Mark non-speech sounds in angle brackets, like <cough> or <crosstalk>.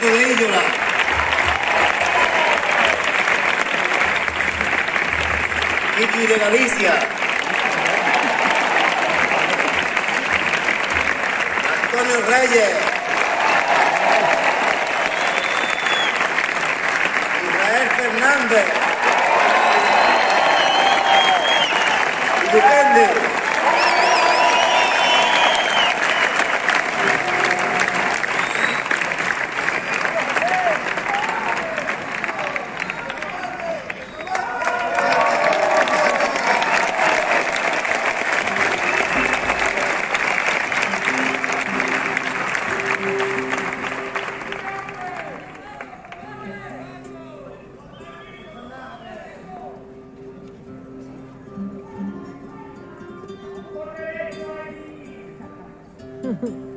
Tito de. Kiki de Galicia. Antonio Reyes. Israel Fernández. Y. Mm-hmm. <laughs>